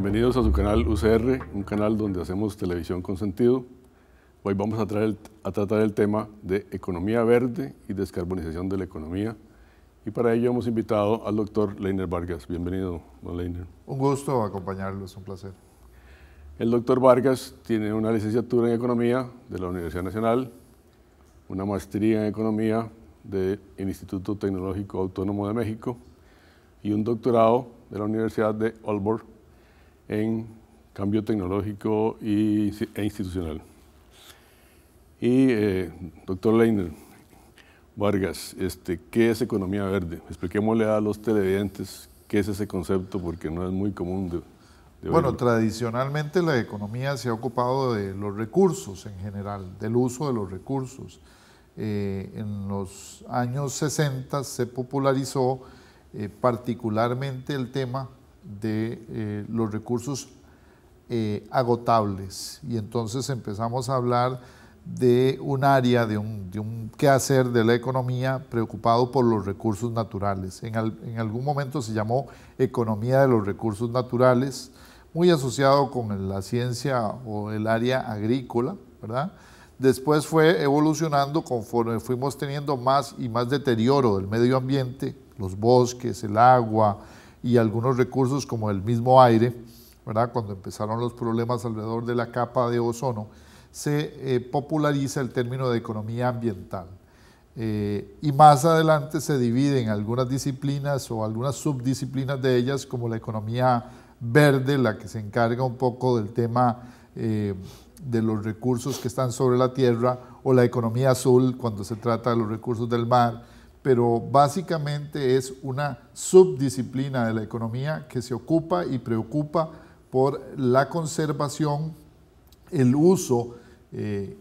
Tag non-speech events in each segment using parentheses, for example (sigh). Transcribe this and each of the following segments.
Bienvenidos a su canal UCR, un canal donde hacemos televisión con sentido. Hoy vamos a, a tratar el tema de economía verde y descarbonización de la economía. Y para ello hemos invitado al doctor Leiner Vargas. Bienvenido, don Leiner. Un gusto acompañarlos, un placer. El doctor Vargas tiene una licenciatura en Economía de la Universidad Nacional, una maestría en Economía del Instituto Tecnológico Autónomo de México y un doctorado de la Universidad de Aalborg en Cambio Tecnológico y, e Institucional. Y, eh, doctor Leiner Vargas, este, ¿qué es economía verde? Expliquémosle a los televidentes qué es ese concepto, porque no es muy común de, bueno, tradicionalmente la economía se ha ocupado de los recursos en general, del uso de los recursos. Eh, en los años 60 se popularizó eh, particularmente el tema de eh, los recursos agotables y entonces empezamos a hablar de un área, de un, de un quehacer de la economía preocupado por los recursos naturales. En, en algún momento se llamó economía de los recursos naturales, muy asociado con la ciencia o el área agrícola, ¿verdad? Después fue evolucionando conforme fuimos teniendo más y más deterioro del medio ambiente, los bosques, el agua y algunos recursos como el mismo aire, ¿verdad? Cuando empezaron los problemas alrededor de la capa de ozono, se eh, populariza el término de economía ambiental. Eh, y más adelante se divide en algunas disciplinas o algunas subdisciplinas de ellas como la economía verde, la que se encarga un poco del tema eh, de los recursos que están sobre la tierra, o la economía azul cuando se trata de los recursos del mar, pero básicamente es una subdisciplina de la economía que se ocupa y preocupa por la conservación, el uso, eh,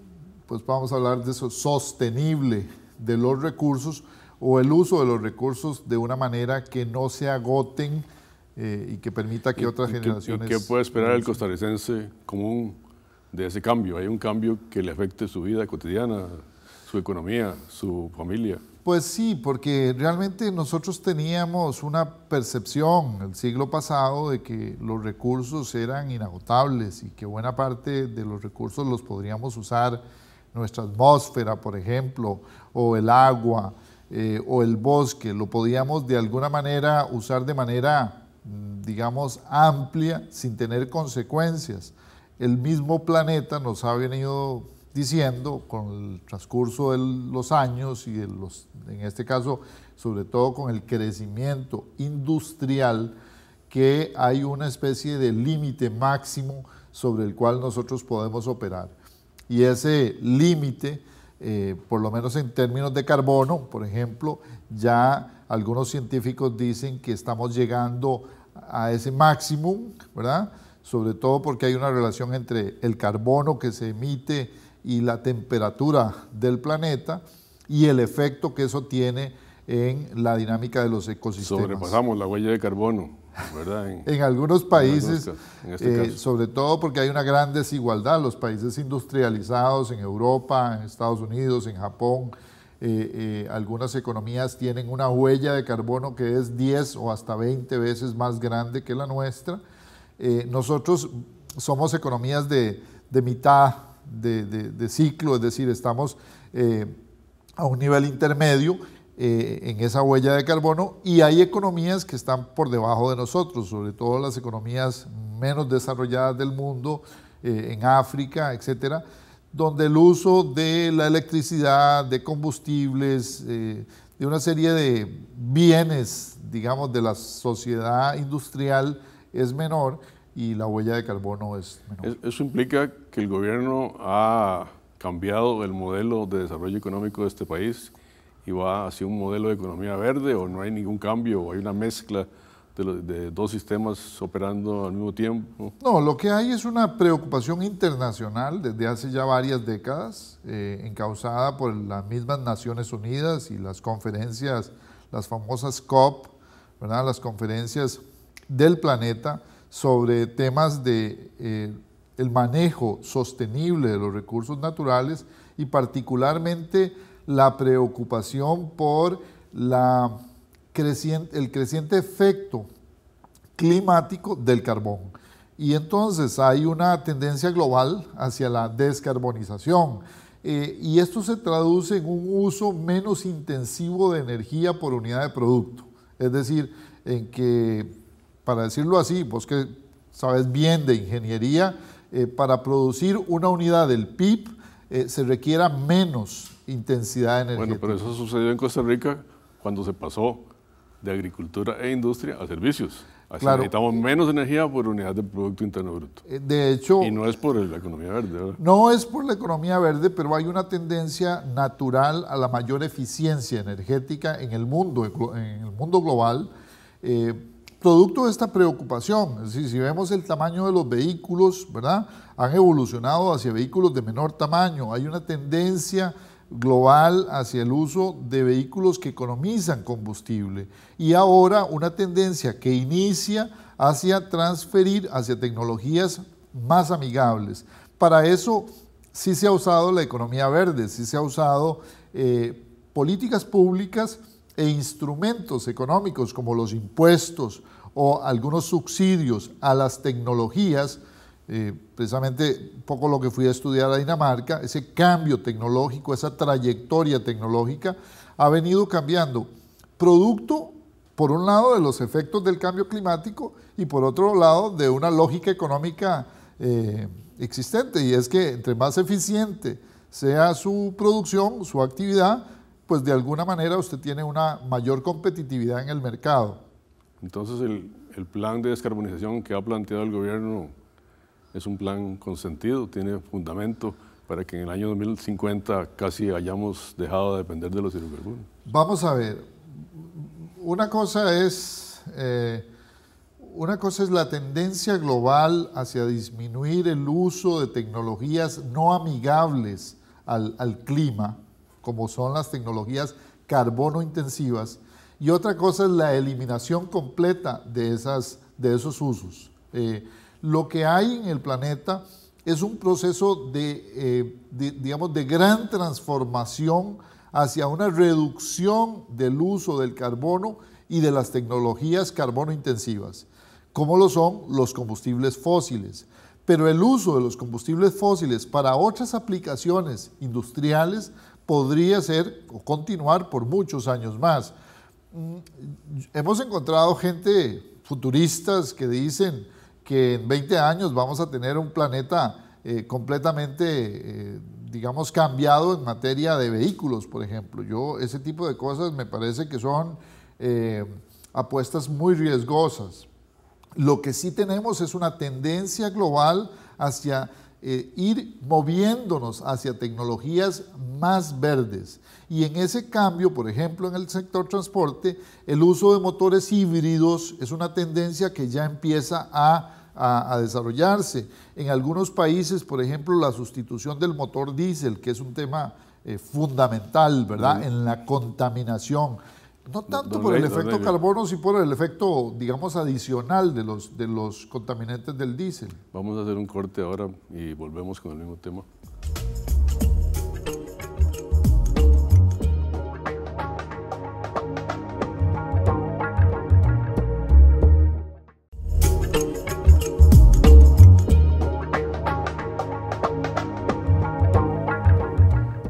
pues vamos a hablar de eso, sostenible de los recursos o el uso de los recursos de una manera que no se agoten eh, y que permita que otras generaciones... ¿Y qué puede esperar el costarricense común de ese cambio? ¿Hay un cambio que le afecte su vida cotidiana, su economía, su familia? Pues sí, porque realmente nosotros teníamos una percepción el siglo pasado de que los recursos eran inagotables y que buena parte de los recursos los podríamos usar nuestra atmósfera, por ejemplo, o el agua, eh, o el bosque, lo podíamos de alguna manera usar de manera digamos, amplia sin tener consecuencias. El mismo planeta nos ha venido diciendo con el transcurso de los años y en este caso, sobre todo con el crecimiento industrial, que hay una especie de límite máximo sobre el cual nosotros podemos operar. Y ese límite, eh, por lo menos en términos de carbono, por ejemplo, ya algunos científicos dicen que estamos llegando a ese máximo, ¿verdad? Sobre todo porque hay una relación entre el carbono que se emite y la temperatura del planeta y el efecto que eso tiene en la dinámica de los ecosistemas. Sobrepasamos la huella de carbono, ¿verdad? En, algunos países, este eh, sobre todo porque hay una gran desigualdad, los países industrializados en Europa, en Estados Unidos, en Japón, eh, eh, algunas economías tienen una huella de carbono que es 10 o hasta 20 veces más grande que la nuestra. Eh, nosotros somos economías de, mitad de, ciclo, es decir, estamos a un nivel intermedio en esa huella de carbono y hay economías que están por debajo de nosotros, sobre todo las economías menos desarrolladas del mundo, en África, etcétera, donde el uso de la electricidad, de combustibles, eh, de una serie de bienes, digamos, de la sociedad industrial es menor y la huella de carbono es menor. Eso implica que el gobierno ha cambiado el modelo de desarrollo económico de este país y va hacia un modelo de economía verde o no hay ningún cambio o hay una mezcla de, dos sistemas operando al mismo tiempo? No, lo que hay es una preocupación internacional desde hace ya varias décadas, eh, encausada por las mismas Naciones Unidas y las conferencias, las famosas COP, ¿verdad? las conferencias del planeta sobre temas de eh, el manejo sostenible de los recursos naturales y particularmente la preocupación por la el creciente efecto climático del carbón. Y entonces hay una tendencia global hacia la descarbonización. Eh, y esto se traduce en un uso menos intensivo de energía por unidad de producto. Es decir, en que, para decirlo así, vos que sabes bien de ingeniería, eh, para producir una unidad del PIB eh, se requiera menos intensidad energética. Bueno, pero eso sucedió en Costa Rica cuando se pasó de agricultura e industria a servicios. Así necesitamos menos energía por unidad de Producto Interno Bruto. Eh, de hecho... Y no es por la economía verde, ¿verdad? No es por la economía verde, pero hay una tendencia natural a la mayor eficiencia energética en el mundo, en el mundo global, eh, producto de esta preocupación. Si vemos el tamaño de los vehículos, ¿verdad? Han evolucionado hacia vehículos de menor tamaño. Hay una tendencia global hacia el uso de vehículos que economizan combustible y ahora una tendencia que inicia hacia transferir hacia tecnologías más amigables. Para eso sí se ha usado la economía verde, sí se ha usado eh, políticas públicas e instrumentos económicos como los impuestos o algunos subsidios a las tecnologías eh, precisamente un poco lo que fui a estudiar a Dinamarca, ese cambio tecnológico, esa trayectoria tecnológica ha venido cambiando, producto, por un lado, de los efectos del cambio climático y por otro lado, de una lógica económica eh, existente, y es que entre más eficiente sea su producción, su actividad, pues de alguna manera usted tiene una mayor competitividad en el mercado. Entonces el, el plan de descarbonización que ha planteado el gobierno es un plan consentido, tiene fundamento para que en el año 2050 casi hayamos dejado de depender de los hidrocarburos. Vamos a ver, una cosa es, eh, una cosa es la tendencia global hacia disminuir el uso de tecnologías no amigables al, al clima, como son las tecnologías carbono intensivas, y otra cosa es la eliminación completa de, esas, de esos usos. Eh, lo que hay en el planeta es un proceso eh, de, digamos, de gran transformación hacia una reducción del uso del carbono y de las tecnologías carbono intensivas, como lo son los combustibles fósiles. Pero el uso de los combustibles fósiles para otras aplicaciones industriales podría ser o continuar por muchos años más. Mm, hemos encontrado gente futuristas que dicen, que en 20 años vamos a tener un planeta eh, completamente, eh, digamos, cambiado en materia de vehículos, por ejemplo. Yo, ese tipo de cosas me parece que son eh, apuestas muy riesgosas. Lo que sí tenemos es una tendencia global hacia ir moviéndonos hacia tecnologías más verdes. Y en ese cambio, por ejemplo, en el sector transporte, el uso de motores híbridos es una tendencia que ya empieza a a, desarrollarse. En algunos países, por ejemplo, la sustitución del motor diésel, que es un tema eh, fundamental, ¿verdad?, en la contaminación. No tanto por el efecto carbono, sino por el efecto, digamos, adicional de los, de los contaminantes del diésel. Vamos a hacer un corte ahora y volvemos con el mismo tema.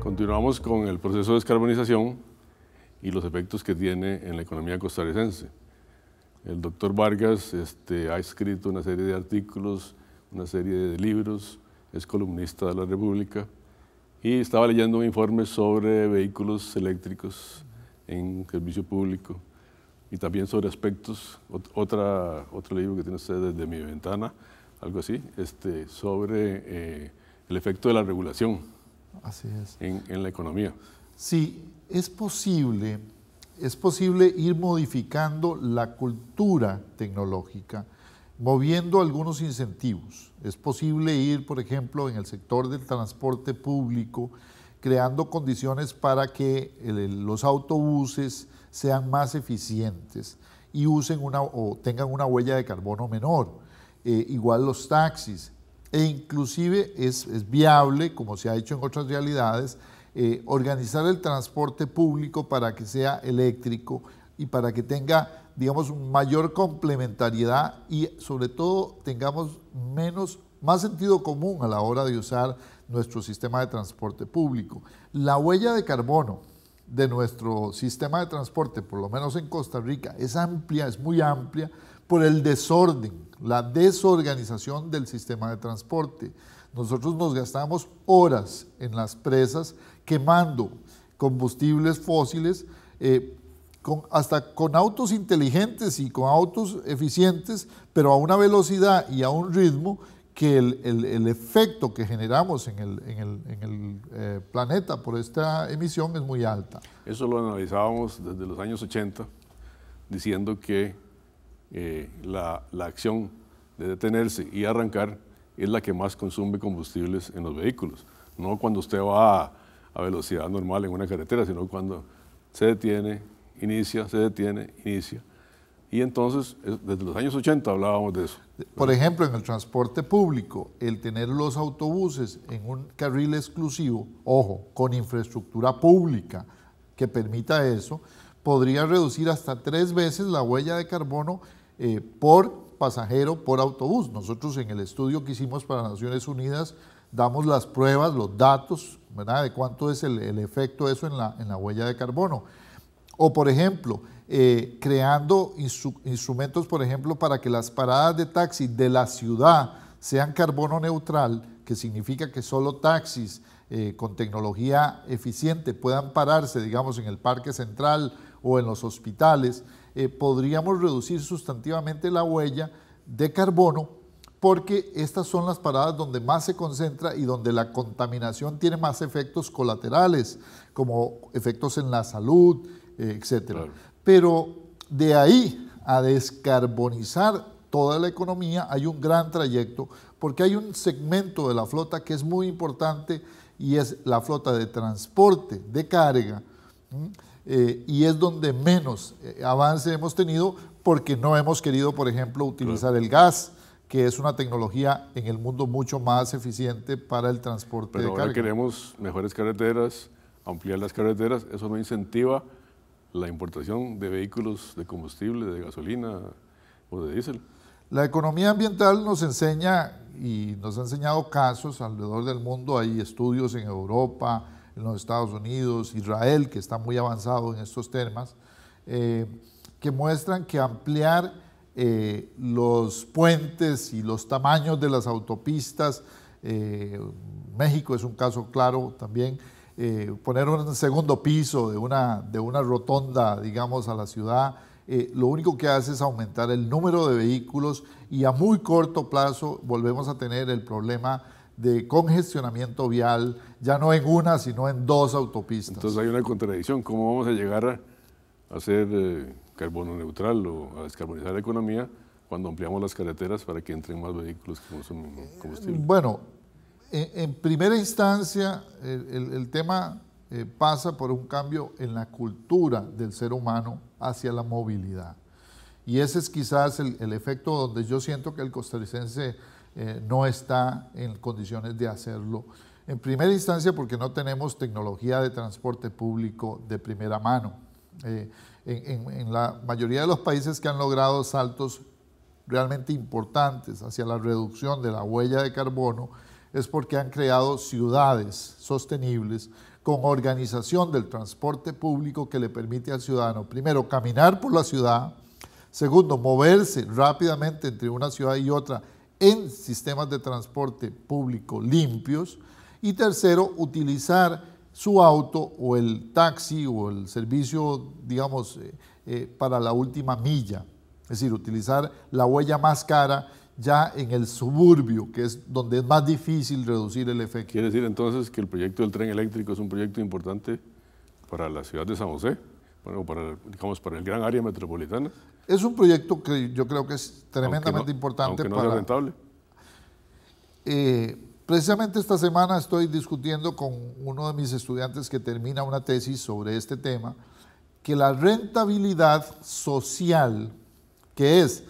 Continuamos con el proceso de descarbonización y los efectos que tiene en la economía costarricense. El doctor Vargas este, ha escrito una serie de artículos, una serie de libros, es columnista de la República y estaba leyendo un informe sobre vehículos eléctricos en servicio público y también sobre aspectos, otra, otro libro que tiene usted desde mi ventana, algo así, este, sobre eh, el efecto de la regulación Así es. En, la economía. Sí, es posible, es posible ir modificando la cultura tecnológica, moviendo algunos incentivos. Es posible ir, por ejemplo, en el sector del transporte público, creando condiciones para que los autobuses sean más eficientes y usen una, o tengan una huella de carbono menor. Eh, igual los taxis e inclusive es, viable, como se ha hecho en otras realidades, eh, organizar el transporte público para que sea eléctrico y para que tenga digamos, mayor complementariedad y sobre todo tengamos menos, más sentido común a la hora de usar nuestro sistema de transporte público. La huella de carbono de nuestro sistema de transporte, por lo menos en Costa Rica, es amplia, es muy amplia por el desorden, la desorganización del sistema de transporte. Nosotros nos gastamos horas en las presas quemando combustibles fósiles, eh, hasta con autos inteligentes y con autos eficientes, pero a una velocidad y a un ritmo que el, efecto que generamos en el, eh, planeta por esta emisión es muy alta. Eso lo analizábamos desde los años 80, diciendo que eh, la, la, acción de detenerse y arrancar es la que más consume combustibles en los vehículos. No cuando usted va a velocidad normal en una carretera, sino cuando se detiene, inicia, se detiene, inicia. Y entonces, desde los años 80 hablábamos de eso. Por ejemplo, en el transporte público, el tener los autobuses en un carril exclusivo, ojo, con infraestructura pública que permita eso, podría reducir hasta tres veces la huella de carbono eh, por pasajero por autobús. Nosotros en el estudio que hicimos para Naciones Unidas damos las pruebas, los datos, ¿verdad? De cuánto es el, efecto eso en la, en la huella de carbono. O por ejemplo, eh, creando instrumentos, por ejemplo, para que las paradas de taxi de la ciudad sean carbono neutral, que significa que solo taxis eh, con tecnología eficiente puedan pararse, digamos, en el parque central o en los hospitales, eh, podríamos reducir sustantivamente la huella de carbono porque estas son las paradas donde más se concentra y donde la contaminación tiene más efectos colaterales, como efectos en la salud, etc pero de ahí a descarbonizar toda la economía hay un gran trayecto porque hay un segmento de la flota que es muy importante y es la flota de transporte de carga eh, y es donde menos eh, avance hemos tenido porque no hemos querido, por ejemplo, utilizar el gas, que es una tecnología en el mundo mucho más eficiente para el transporte de carga. Pero ahora queremos mejores carreteras, ampliar las carreteras, eso no incentiva la importación de vehículos de combustible, de gasolina o de diésel. La economía ambiental nos enseña y nos ha enseñado casos alrededor del mundo, hay estudios en Europa, en los Estados Unidos, Israel, que está muy avanzado en estos temas, eh, que muestran que ampliar eh, los puentes y los tamaños de las autopistas, eh, México es un caso claro también, eh, poner un segundo piso de una, de una rotonda, digamos, a la ciudad, lo único que hace es aumentar el número de vehículos y a muy corto plazo volvemos a tener el problema de congestionamiento vial, ya no en una, sino en dos autopistas. Entonces hay una contradicción, ¿cómo vamos a llegar a hacer carbono neutral o a descarbonizar la economía cuando ampliamos las carreteras para que entren más vehículos que consumen combustible? Bueno, en, primera instancia, el, tema eh, pasa por un cambio en la cultura del ser humano hacia la movilidad. Y ese es quizás el, efecto donde yo siento que el costarricense eh, no está en condiciones de hacerlo. En primera instancia porque no tenemos tecnología de transporte público de primera mano. Eh, en, la mayoría de los países que han logrado saltos realmente importantes hacia la reducción de la huella de carbono, es porque han creado ciudades sostenibles con organización del transporte público que le permite al ciudadano, primero, caminar por la ciudad, segundo, moverse rápidamente entre una ciudad y otra en sistemas de transporte público limpios, y tercero, utilizar su auto o el taxi o el servicio, digamos, eh, eh, para la última milla, es decir, utilizar la huella más cara ya en el suburbio, que es donde es más difícil reducir el efecto. ¿Quiere decir entonces que el proyecto del tren eléctrico es un proyecto importante para la ciudad de San José? Bueno, para, digamos, para el gran área metropolitana. Es un proyecto que yo creo que es tremendamente importante. Aunque no sea rentable. Eh, precisamente esta semana estoy discutiendo con uno de mis estudiantes que termina una tesis sobre este tema, que la rentabilidad social, que es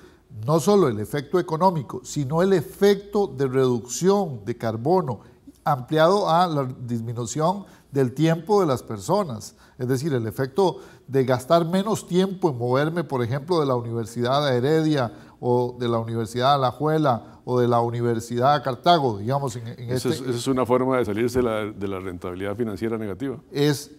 no solo el efecto económico, sino el efecto de reducción de carbono ampliado a la disminución del tiempo de las personas. Es decir, el efecto de gastar menos tiempo en moverme, por ejemplo, de la Universidad de Heredia o de la Universidad de Alajuela o de la Universidad de Cartago, digamos. En, esa, este, es, una forma de salirse de la, de la, rentabilidad financiera negativa. Es,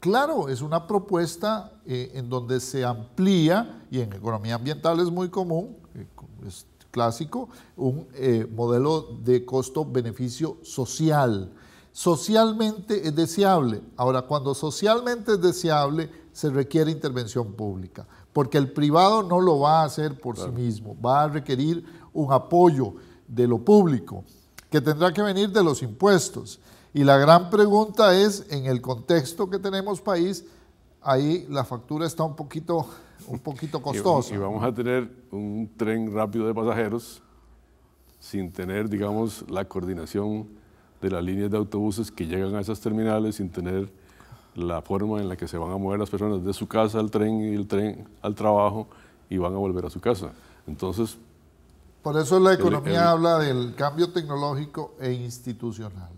claro, es una propuesta eh, en donde se amplía, y en economía ambiental es muy común, eh, es clásico, un eh, modelo de costo-beneficio social. Socialmente es deseable. Ahora, cuando socialmente es deseable, se requiere intervención pública, porque el privado no lo va a hacer por sí mismo, va a requerir un apoyo de lo público, que tendrá que venir de los impuestos. Y la gran pregunta es, en el contexto que tenemos país, ahí la factura está un poquito, un poquito (laughs) costosa. Y, vamos a tener un tren rápido de pasajeros sin tener, digamos, la coordinación de las líneas de autobuses que llegan a esas terminales, sin tener la forma en la que se van a mover las personas de su casa al tren y del tren al trabajo y van a volver a su casa. Entonces... Por eso la economía habla del cambio tecnológico e institucional.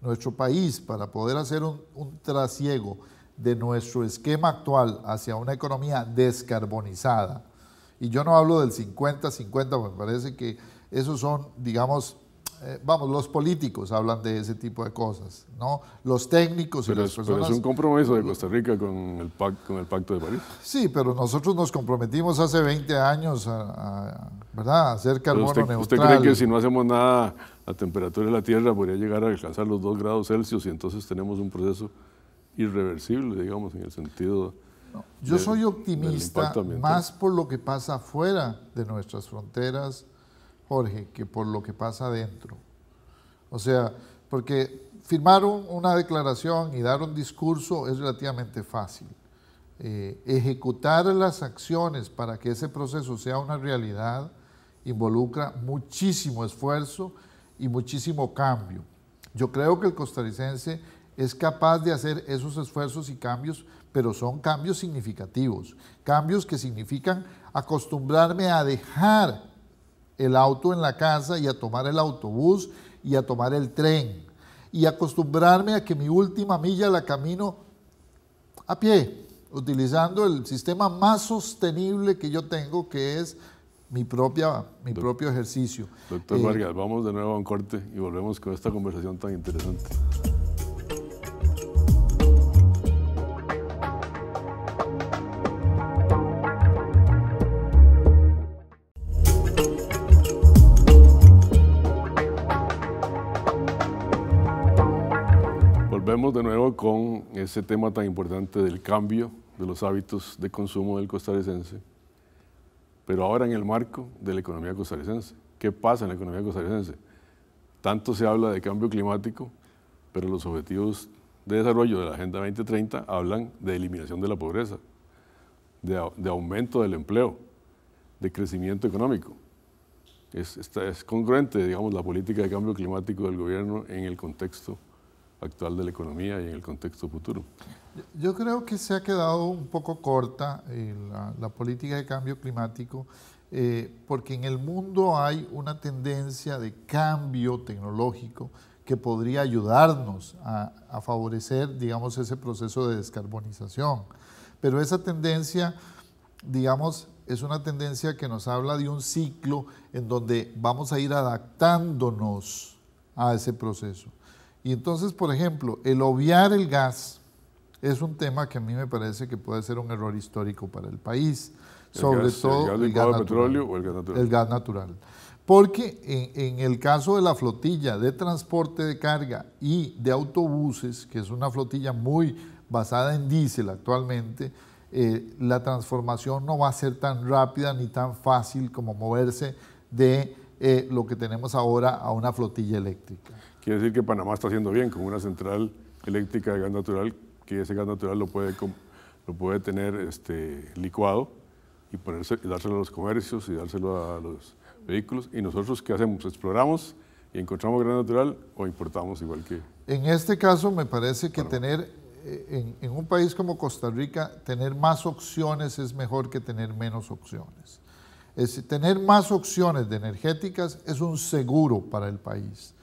Nuestro país, para poder hacer un, un trasiego de nuestro esquema actual hacia una economía descarbonizada, y yo no hablo del 50-50, me parece que esos son, digamos, eh, vamos, los políticos hablan de ese tipo de cosas, ¿no? Los técnicos y las personas... Pero es un compromiso de Costa Rica con el, con el Pacto de París. Sí, pero nosotros nos comprometimos hace 20 años a, ¿verdad? a hacer carbono neutral. ¿Usted cree que si no hacemos nada, la temperatura de la Tierra podría llegar a alcanzar los 2 grados Celsius y entonces tenemos un proceso irreversible, digamos, en el sentido... yo soy optimista más por lo que pasa fuera de nuestras fronteras, Jorge, que por lo que pasa adentro. O sea, porque firmar una declaración y dar un discurso es relativamente fácil. Eh, ejecutar las acciones para que ese proceso sea una realidad involucra muchísimo esfuerzo y muchísimo cambio. Yo creo que el costarricense es capaz de hacer esos esfuerzos y cambios, pero son cambios significativos, cambios que significan acostumbrarme a dejar el auto en la casa y a tomar el autobús y a tomar el tren y acostumbrarme a que mi última milla la camino a pie, utilizando el sistema más sostenible que yo tengo, que es mi, propia, mi propio ejercicio. Doctor eh, Vargas, vamos de nuevo a un corte y volvemos con esta conversación tan interesante. Nuevo con ese tema tan importante del cambio de los hábitos de consumo del costarricense, pero ahora en el marco de la economía costarricense. ¿Qué pasa en la economía costarricense? Tanto se habla de cambio climático, pero los objetivos de desarrollo de la Agenda 2030 hablan de eliminación de la pobreza, de, aumento del empleo, de crecimiento económico. Es congruente, digamos, la política de cambio climático del gobierno en el contexto actual de la economía y en el contexto futuro. Yo creo que se ha quedado un poco corta eh, la, política de cambio climático eh, porque en el mundo hay una tendencia de cambio tecnológico que podría ayudarnos a, a favorecer, digamos, ese proceso de descarbonización. Pero esa tendencia, digamos, es una tendencia que nos habla de un ciclo en donde vamos a ir adaptándonos a ese proceso. Y entonces, por ejemplo, el obviar el gas es un tema que a mí me parece que puede ser un error histórico para el país, sobre todo el gas, petróleo o el gas natural. El gas natural. Porque en, el caso de la flotilla de transporte de carga y de autobuses, que es una flotilla muy basada en diésel actualmente, eh, la transformación no va a ser tan rápida ni tan fácil como moverse de eh, lo que tenemos ahora a una flotilla eléctrica. Quiere decir que Panamá está haciendo bien con una central eléctrica de gas natural, que ese gas natural lo puede, lo puede tener este, licuado y, ponerse, dárselo a los comercios y dárselo a los vehículos. ¿Y nosotros qué hacemos? ¿Exploramos y encontramos gas natural o importamos igual que...? En este caso me parece que tener, eh, en, en un país como Costa Rica, tener más opciones es mejor que tener menos opciones. Es, tener más opciones de energéticas es un seguro para el país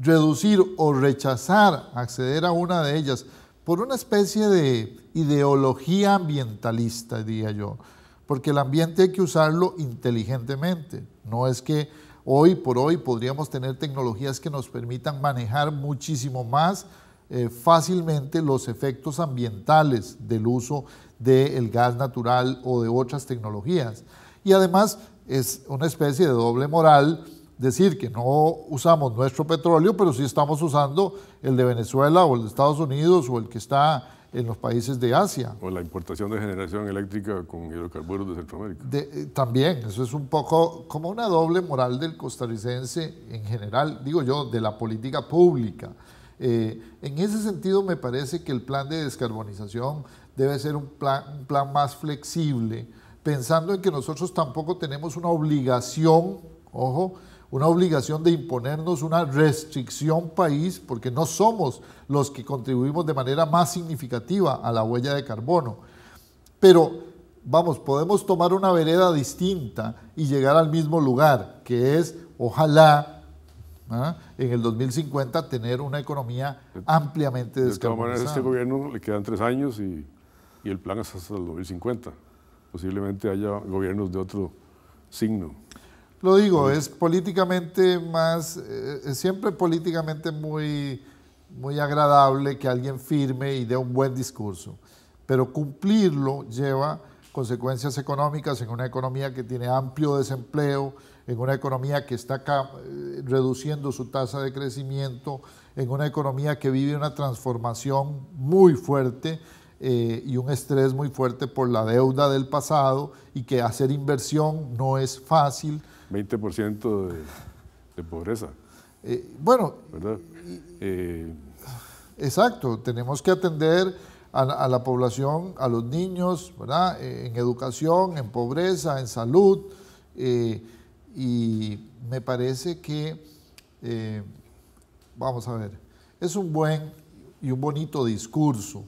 reducir o rechazar acceder a una de ellas por una especie de ideología ambientalista, diría yo, porque el ambiente hay que usarlo inteligentemente. No es que hoy por hoy podríamos tener tecnologías que nos permitan manejar muchísimo más eh, fácilmente los efectos ambientales del uso del gas natural o de otras tecnologías. Y además es una especie de doble moral decir que no usamos nuestro petróleo, pero sí estamos usando el de Venezuela o el de Estados Unidos o el que está en los países de Asia. O la importación de generación eléctrica con hidrocarburos de Centroamérica. Eh, también, eso es un poco como una doble moral del costarricense en general, digo yo, de la política pública. Eh, en ese sentido me parece que el plan de descarbonización debe ser un plan, un plan más flexible, pensando en que nosotros tampoco tenemos una obligación, ojo, una obligación de imponernos una restricción país, porque no somos los que contribuimos de manera más significativa a la huella de carbono. Pero, vamos, podemos tomar una vereda distinta y llegar al mismo lugar, que es, ojalá, ¿ah? en el 2050 tener una economía ampliamente descarbonizada. De todas maneras, este gobierno le quedan tres años y, y el plan es hasta el 2050. Posiblemente haya gobiernos de otro signo. Lo digo, es políticamente más, eh, es siempre políticamente muy, muy agradable que alguien firme y dé un buen discurso, pero cumplirlo lleva consecuencias económicas en una economía que tiene amplio desempleo, en una economía que está eh, reduciendo su tasa de crecimiento, en una economía que vive una transformación muy fuerte eh, y un estrés muy fuerte por la deuda del pasado y que hacer inversión no es fácil 20% de, de, pobreza. Eh, bueno, eh, exacto, tenemos que atender a, la población, a los niños, ¿verdad? Eh, en educación, en pobreza, en salud, y me parece que, vamos a ver, es un buen y un bonito discurso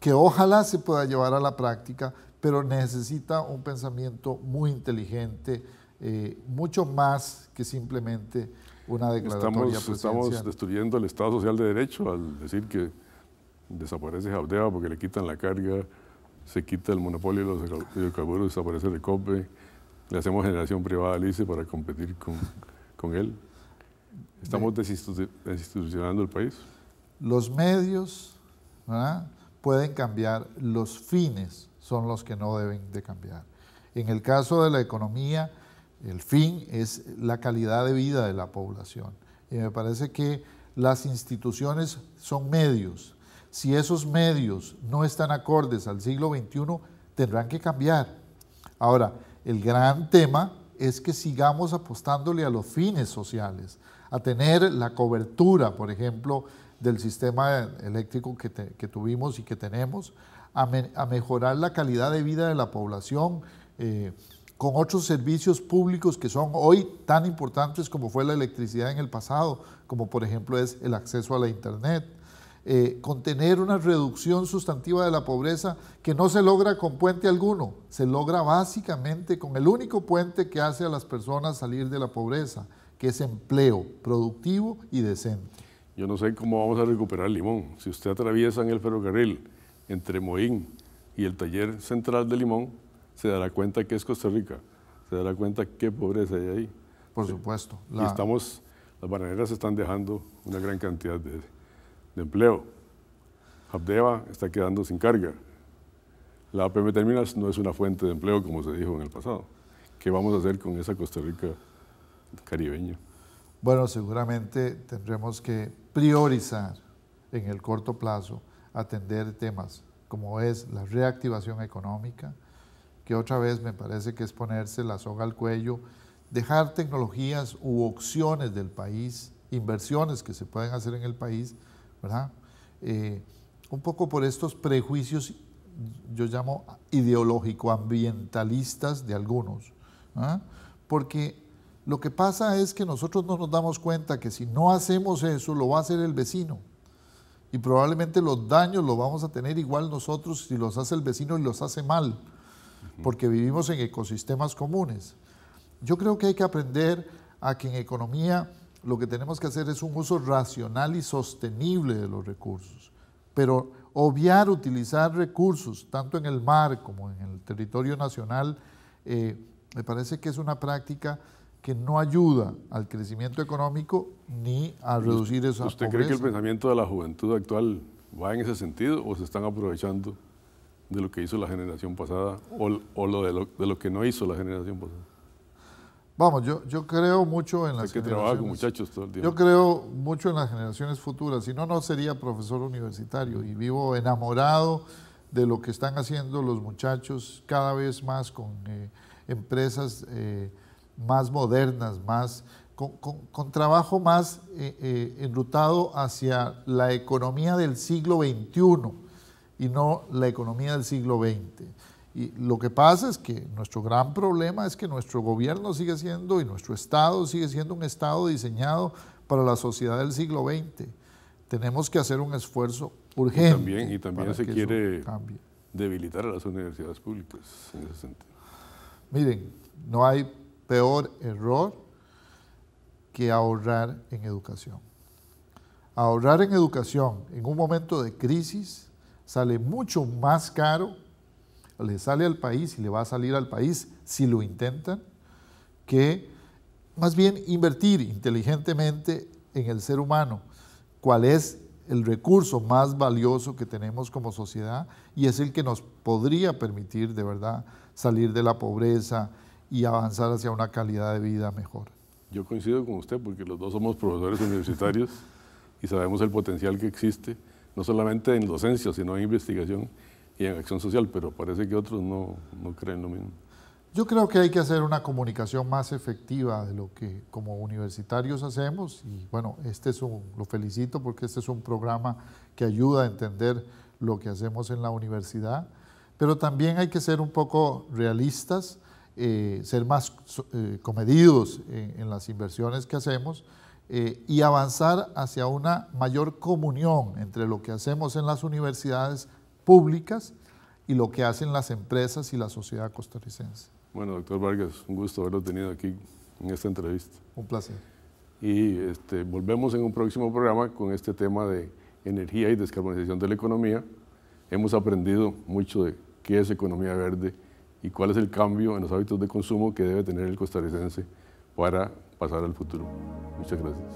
que ojalá se pueda llevar a la práctica, pero necesita un pensamiento muy inteligente, eh, mucho más que simplemente una declaratoria estamos, estamos destruyendo el Estado Social de Derecho al decir que desaparece Jaudea porque le quitan la carga, se quita el monopolio de los hidrocarburos, desaparece el COPE, le hacemos generación privada al ICE para competir con, con él. Estamos desinstitucionando el país. Los medios pueden cambiar, los fines son los que no deben de cambiar. En el caso de la economía, el fin es la calidad de vida de la población. Y me parece que las instituciones son medios. Si esos medios no están acordes al siglo XXI, tendrán que cambiar. Ahora, el gran tema es que sigamos apostándole a los fines sociales, a tener la cobertura, por ejemplo, del sistema eléctrico que, tuvimos y que tenemos, a, mejorar la calidad de vida de la población. Eh, con otros servicios públicos que son hoy tan importantes como fue la electricidad en el pasado, como por ejemplo es el acceso a la Internet. Eh, con tener una reducción sustantiva de la pobreza que no se logra con puente alguno, se logra básicamente con el único puente que hace a las personas salir de la pobreza, que es empleo productivo y decente. Yo no sé cómo vamos a recuperar Limón. Si usted atraviesa en el ferrocarril entre Moín y el taller central de Limón, se dará cuenta que es Costa Rica, se dará cuenta qué pobreza hay ahí. Por supuesto. Y estamos, las bananeras están dejando una gran cantidad de, empleo. Abdeva está quedando sin carga. La APM Terminas no es una fuente de empleo como se dijo en el pasado. ¿Qué vamos a hacer con esa Costa Rica caribeña? Bueno, seguramente tendremos que priorizar en el corto plazo atender temas como es la reactivación económica, que otra vez me parece que es ponerse la soga al cuello, dejar tecnologías u opciones del país, inversiones que se pueden hacer en el país, ¿verdad? Eh, un poco por estos prejuicios, yo llamo ideológico-ambientalistas de algunos, ¿ah? porque lo que pasa es que nosotros no nos damos cuenta que si no hacemos eso, lo va a hacer el vecino. Y probablemente los daños los vamos a tener igual nosotros si los hace el vecino y los hace mal porque vivimos en ecosistemas comunes. Yo creo que hay que aprender a que en economía lo que tenemos que hacer es un uso racional y sostenible de los recursos. pero obviar utilizar recursos tanto en el mar como en el territorio nacional, eh, me parece que es una práctica que no ayuda al crecimiento económico ni a reducir esa ¿Usted cree que el pensamiento de la juventud actual va en ese sentido o se están aprovechando de lo que hizo la generación pasada o, lo de, lo, de lo que no hizo la generación pasada? Vamos, yo, yo creo mucho en las que trabajar con muchachos todo el día. Yo creo mucho en las generaciones futuras, si no, no sería profesor universitario y vivo enamorado de lo que están haciendo los muchachos cada vez más con eh, empresas eh, más modernas, más, con, trabajo más eh, enrutado hacia la economía del siglo XXI y no la economía del siglo XX. Y lo que pasa es que nuestro gran problema es que nuestro gobierno sigue siendo y nuestro Estado sigue siendo un Estado diseñado para la sociedad del siglo XX. Tenemos que hacer un esfuerzo urgente. Y también, y también se quiere debilitar a las universidades públicas en ese sentido. Miren, no hay peor error que ahorrar en educación. Ahorrar en educación en un momento de crisis sale mucho más caro le sale al país y le va a salir al país si lo intentan, que más bien invertir inteligentemente en el ser humano, cuál es el recurso más valioso que tenemos como sociedad y es el que nos podría permitir de verdad salir de la pobreza y avanzar hacia una calidad de vida mejor. Yo coincido con usted porque los dos somos profesores universitarios y sabemos el potencial que existe, no solamente en docencia, sino en investigación y en acción social, pero parece que otros no, no creen lo mismo. Yo creo que hay que hacer una comunicación más efectiva de lo que como universitarios hacemos y bueno, este es un, lo felicito porque este es un programa que ayuda a entender lo que hacemos en la universidad, pero también hay que ser un poco realistas, eh, ser más eh, comedidos en, las inversiones que hacemos eh, y avanzar hacia una mayor comunión entre lo que hacemos en las universidades públicas y lo que hacen las empresas y la sociedad costarricense. Bueno, doctor Vargas, un gusto haberlo tenido aquí en esta entrevista. Un placer. Y este, volvemos en un próximo programa con este tema de energía y descarbonización de la economía. Hemos aprendido mucho de qué es economía verde y cuál es el cambio en los hábitos de consumo que debe tener el costarricense para pasar al futuro. Muchas gracias.